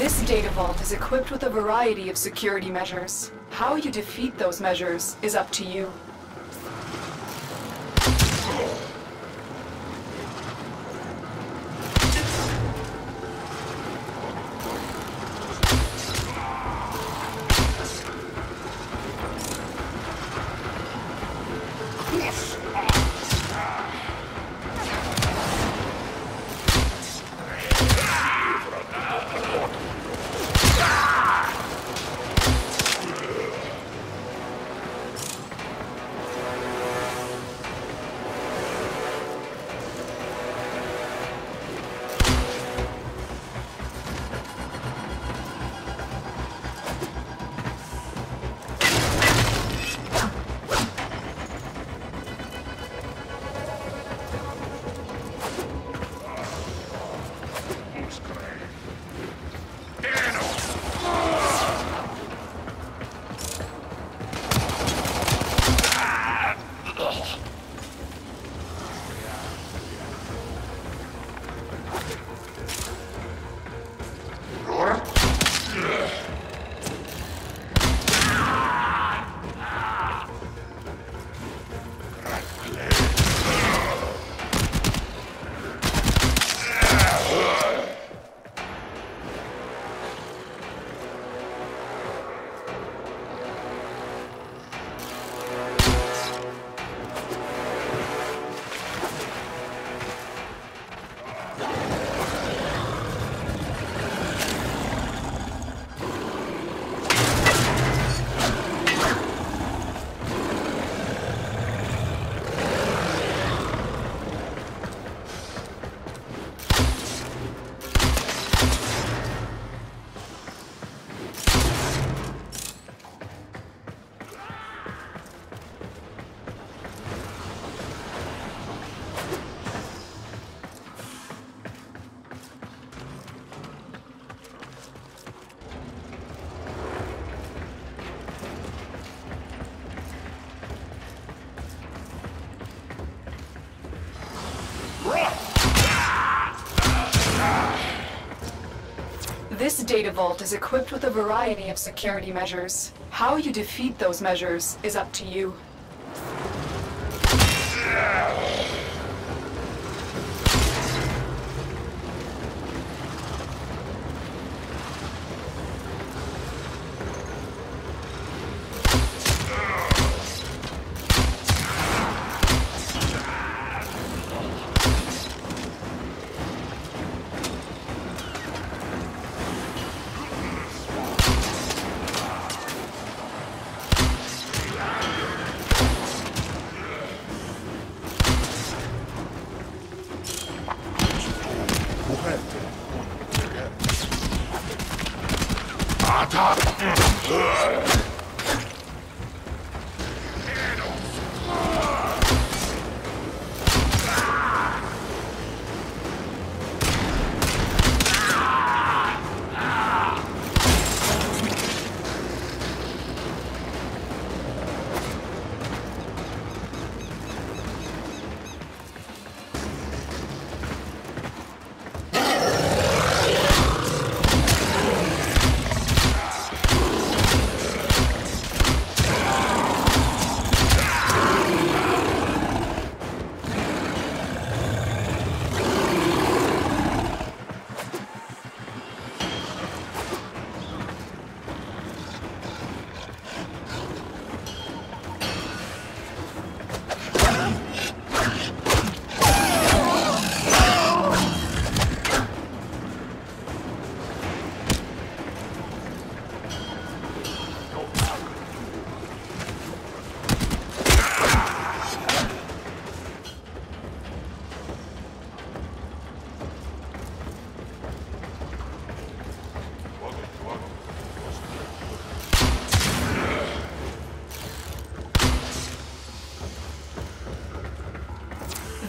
This data vault is equipped with a variety of security measures. How you defeat those measures is up to you. This data vault is equipped with a variety of security measures. How you defeat those measures is up to you. また。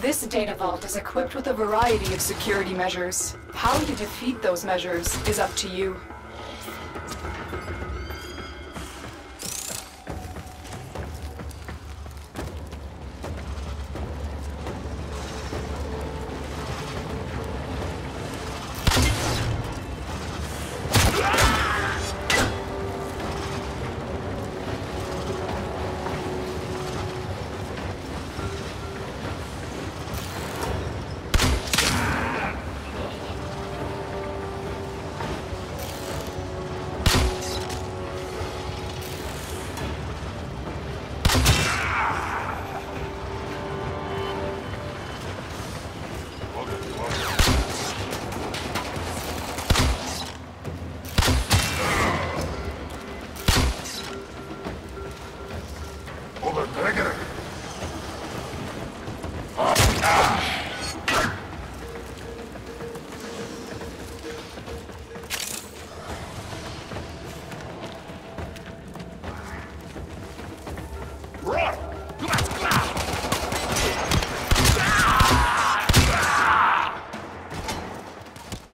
This data vault is equipped with a variety of security measures. How you defeat those measures is up to you.